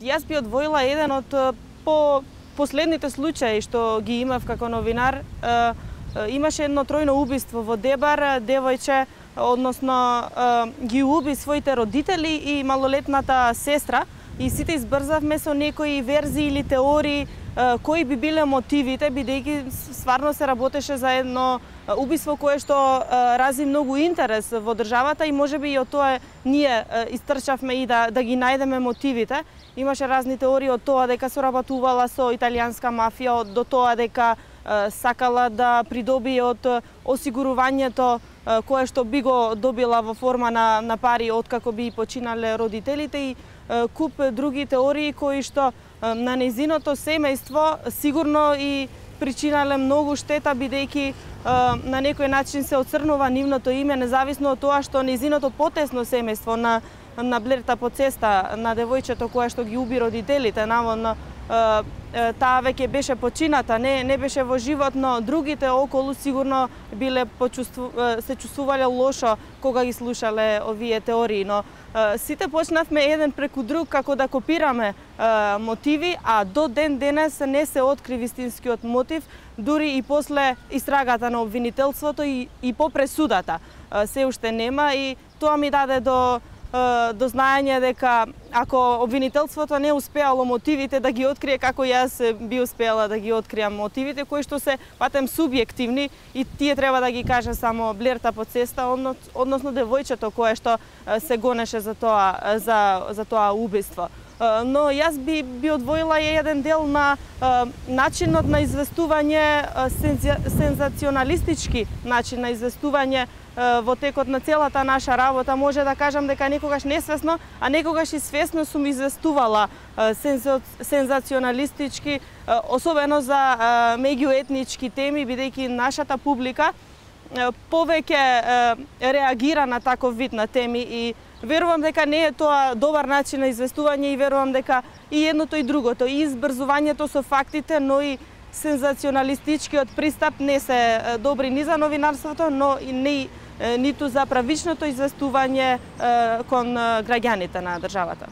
Јас би одвоила еден од по последните случаи што ги имав како новинар. Имаше едно тројно убиство во Дебар, девојче, односно ги уби своите родители и малолетната сестра и сите избрзавме со некои верзии или теории кои би биле мотивите, бидејќи сварно се работеше за едно убиство кое што рази многу интерес во државата и можеби и од тоа ние истрчавме и да, да ги најдеме мотивите. Имаше разни теории од тоа дека соработувала со италијанска мафија, до тоа дека сакала да придобие од осигурувањето кое што би го добила во форма на, на пари откако би починале родителите и куп други теории кои што на незиното семејство сигурно и причинале многу штета бидејќи на некој начин се оцрнува нивното име независно од тоа што незиното потесно семејство на на Блерта по цеста на девојчето кое што ги уби родителите наводно таа веќе беше почината, не не беше во живот, но другите околу сигурно биле почувству, се чувствувале лошо кога ги слушале овие теории, но сите почнавме еден преку друг како да копираме мотиви, а до ден денес не се откри вистинскиот мотив, дури и после истрагата на обвинителството и, и по пресудата. Се уште нема и тоа ми даде до до знаење дека ако обвинителството не успеало мотивите да ги открие како јас би успеала да ги откријам мотивите кои што се патем субјективни и тие треба да ги каже само Блерта по цеста, односно девојчето кое што се гонеше за тоа за за тоа убиство. Но јас би би одвоила еден дел на начинот на известување сензационалистички начин на известување во текот на целата наша работа. Може да кажам дека некогаш несвесно, а некогаш и свесно сум известувала сензационалистички, особено за меѓуетнички теми, бидејќи нашата публика повеќе реагира на таков вид на теми и верувам дека не е тоа добар начин на известување и верувам дека и едното и другото, и избрзувањето со фактите, но и сензационалистичкиот пристап не се добри ни за новинарството, но и не ниту за правичното известување кон граѓаните на државата.